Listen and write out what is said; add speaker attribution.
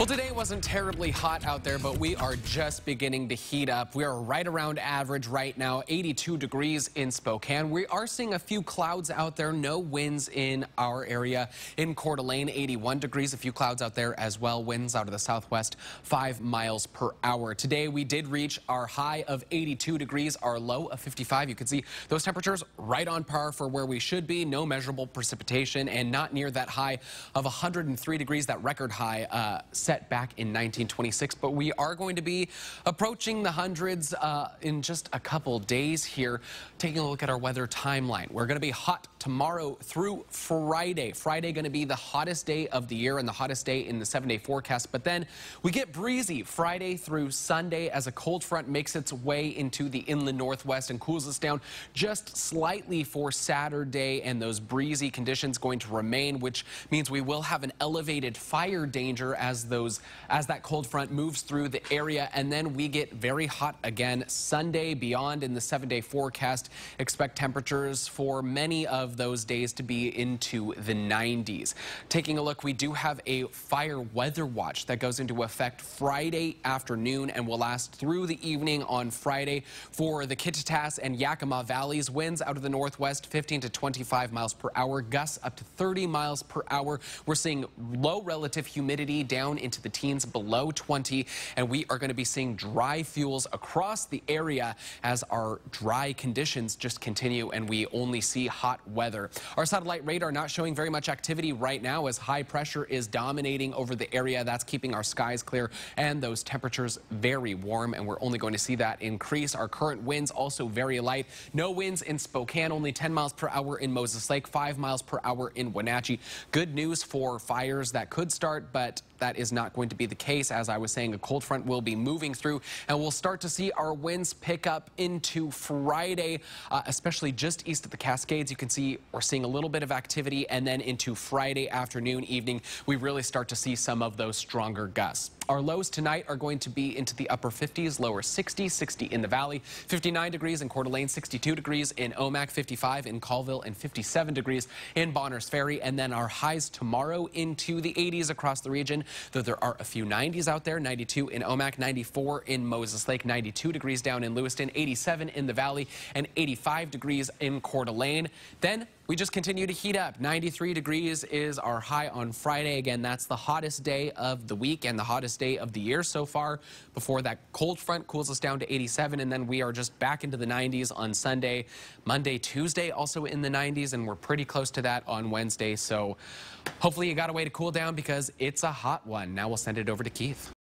Speaker 1: Well, today wasn't terribly hot out there, but we are just beginning to heat up. We are right around average right now, 82 degrees in Spokane. We are seeing a few clouds out there, no winds in our area. In Coeur d'Alene, 81 degrees, a few clouds out there as well. Winds out of the southwest, 5 miles per hour. Today, we did reach our high of 82 degrees, our low of 55. You can see those temperatures right on par for where we should be. No measurable precipitation and not near that high of 103 degrees, that record high. Uh, set back in 1926, but we are going to be approaching the hundreds uh, in just a couple days here. Taking a look at our weather timeline. We're going to be hot tomorrow through Friday. Friday going to be the hottest day of the year and the hottest day in the seven-day forecast, but then we get breezy Friday through Sunday as a cold front makes its way into the inland northwest and cools us down just slightly for Saturday, and those breezy conditions going to remain, which means we will have an elevated fire danger as the those as that cold front moves through the area and then we get very hot again Sunday beyond in the seven day forecast. Expect temperatures for many of those days to be into the 90s. Taking a look, we do have a fire weather watch that goes into effect Friday afternoon and will last through the evening on Friday for the Kittitas and Yakima valleys. Winds out of the northwest 15 to 25 miles per hour, gusts up to 30 miles per hour. We're seeing low relative humidity down into the teens below 20. And we are going to be seeing dry fuels across the area as our dry conditions just continue and we only see hot weather. Our satellite radar not showing very much activity right now as high pressure is dominating over the area. That's keeping our skies clear and those temperatures very warm. And we're only going to see that increase. Our current winds also very light. No winds in Spokane, only 10 miles per hour in Moses Lake, 5 miles per hour in Wenatchee. Good news for fires that could start, but that is not going to be the case. As I was saying, a cold front will be moving through, and we'll start to see our winds pick up into Friday, uh, especially just east of the Cascades. You can see we're seeing a little bit of activity, and then into Friday afternoon, evening, we really start to see some of those stronger gusts. Our lows tonight are going to be into the upper 50s, lower 60s, 60 in the valley, 59 degrees in Coeur d'Alene, 62 degrees in Omak, 55 in Colville, and 57 degrees in Bonners Ferry. And then our highs tomorrow into the 80s across the region, though there are a few 90s out there, 92 in Omak, 94 in Moses Lake, 92 degrees down in Lewiston, 87 in the valley, and 85 degrees in Coeur d'Alene. Then we just continue to heat up. 93 degrees is our high on Friday. Again, that's the hottest day of the week and the hottest day of the year so far before that cold front cools us down to 87 and then we are just back into the 90s on Sunday. Monday, Tuesday also in the 90s and we're pretty close to that on Wednesday. So hopefully you got a way to cool down because it's a hot one. Now we'll send it over to Keith.